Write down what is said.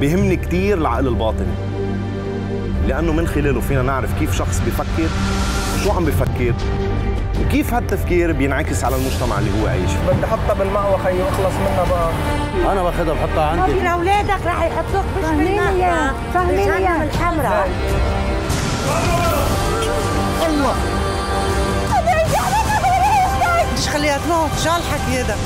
بيهمني كثير العقل الباطني. لأنه من خلاله فينا نعرف كيف شخص بيفكر شو عم بيفكر وكيف هالتفكير بينعكس على المجتمع اللي هو عايش فيه. بدي احطها بالمأوى خيي وأخلص منها بقى. أنا بأخذها بحطها عندي. لأولادك رح يحطوك مش فهميني. يا فهميني. اياه الحمراء أيوة. بديش خليها تموت شو هالحكي هذا